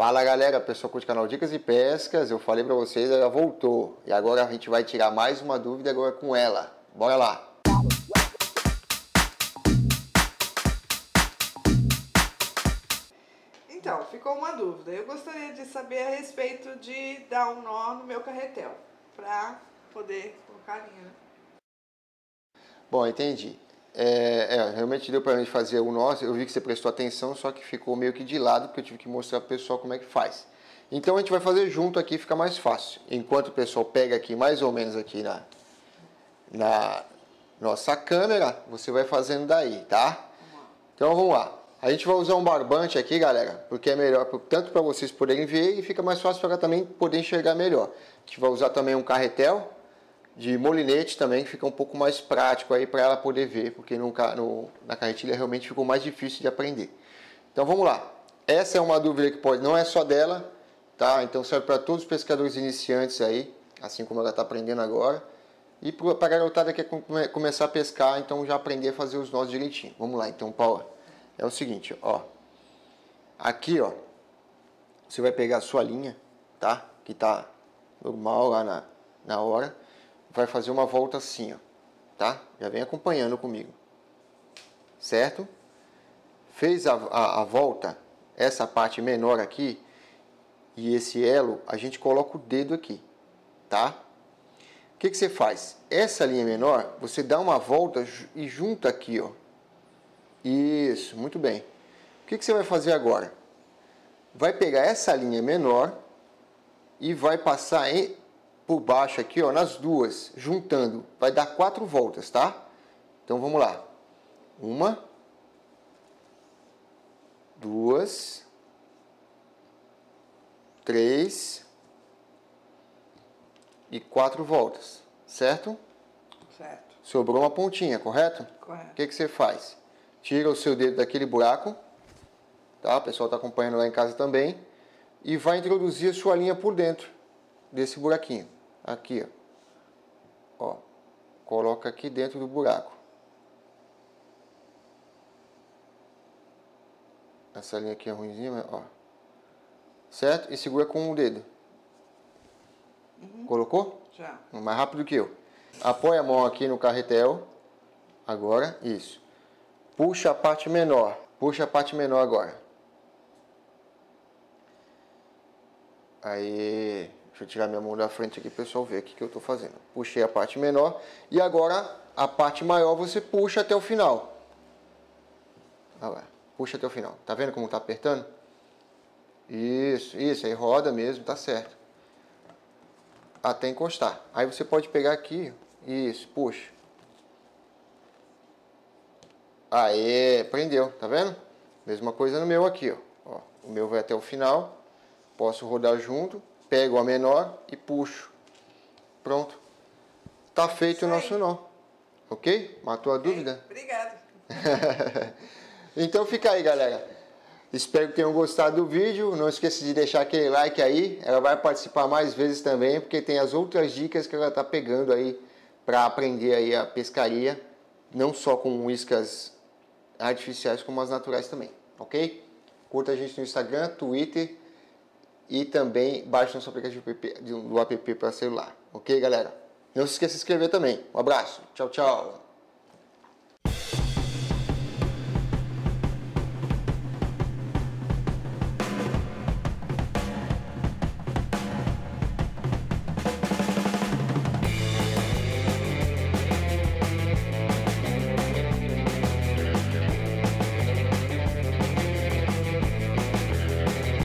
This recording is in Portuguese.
Fala galera, pessoal curte o canal Dicas de Pescas, eu falei para vocês, ela voltou. E agora a gente vai tirar mais uma dúvida agora com ela. Bora lá! Então, ficou uma dúvida. Eu gostaria de saber a respeito de dar um nó no meu carretel, para poder colocar a linha. Né? Bom, entendi. É, é, realmente deu para a gente fazer o nosso. Eu vi que você prestou atenção, só que ficou meio que de lado, porque eu tive que mostrar para o pessoal como é que faz. Então a gente vai fazer junto aqui, fica mais fácil. Enquanto o pessoal pega aqui, mais ou menos aqui na, na nossa câmera, você vai fazendo daí, tá? Então vamos lá. A gente vai usar um barbante aqui, galera, porque é melhor tanto para vocês poderem ver e fica mais fácil para também poder enxergar melhor. A gente vai usar também um carretel de molinete também, que fica um pouco mais prático aí para ela poder ver, porque no, no, na carretilha realmente ficou mais difícil de aprender. Então vamos lá. Essa é uma dúvida que pode, não é só dela, tá? Então serve para todos os pescadores iniciantes aí, assim como ela está aprendendo agora. E para a garotada que quer começar a pescar, então já aprender a fazer os nós direitinho. Vamos lá, então, Paula é o seguinte, ó. Aqui, ó, você vai pegar a sua linha, tá? Que tá normal lá na, na hora. Vai fazer uma volta assim, ó, tá? Já vem acompanhando comigo. Certo? Fez a, a, a volta, essa parte menor aqui, e esse elo, a gente coloca o dedo aqui, tá? O que, que você faz? Essa linha menor, você dá uma volta e junta aqui, ó, isso, muito bem. O que, que você vai fazer agora? Vai pegar essa linha menor e vai passar em, por baixo aqui, ó, nas duas, juntando. Vai dar quatro voltas, tá? Então vamos lá. Uma, duas, três e quatro voltas, certo? Certo. Sobrou uma pontinha, correto? Correto. O que, que você faz? tira o seu dedo daquele buraco, tá? O pessoal está acompanhando lá em casa também, e vai introduzir a sua linha por dentro desse buraquinho, aqui, ó. ó coloca aqui dentro do buraco. Essa linha aqui é ruimzinha, ó. Certo? E segura com o dedo. Uhum. Colocou? Já. Mais rápido que eu. Apoia a mão aqui no carretel. Agora, isso. Puxa a parte menor. Puxa a parte menor agora. Aí, deixa eu tirar minha mão da frente aqui para o pessoal ver o que, eu estou fazendo. Puxei a parte menor e agora a parte maior você puxa até o final. Olha lá, puxa até o final. Tá vendo como tá apertando? Isso, isso, aí roda mesmo, tá certo. Até encostar. Aí você pode pegar aqui, isso, puxa. Aê, prendeu, tá vendo? Mesma coisa no meu aqui, ó. ó. O meu vai até o final, posso rodar junto, pego a menor e puxo. Pronto. Tá feito o nosso nó. Ok? Matou a dúvida? Obrigada. então fica aí, galera. Espero que tenham gostado do vídeo. Não esqueça de deixar aquele like aí. Ela vai participar mais vezes também, porque tem as outras dicas que ela tá pegando aí para aprender aí a pescaria, não só com iscas artificiais como as naturais também, ok? Curta a gente no Instagram, Twitter e também baixe nosso aplicativo do app para celular, ok, galera? Não se esqueça de se inscrever também. Um abraço, tchau, tchau.